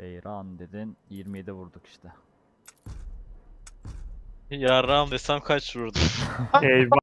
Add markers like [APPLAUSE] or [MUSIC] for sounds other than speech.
Beyran dedin 27 vurduk işte. Yarram desem kaç vurdu? [LAUGHS] Eyvah.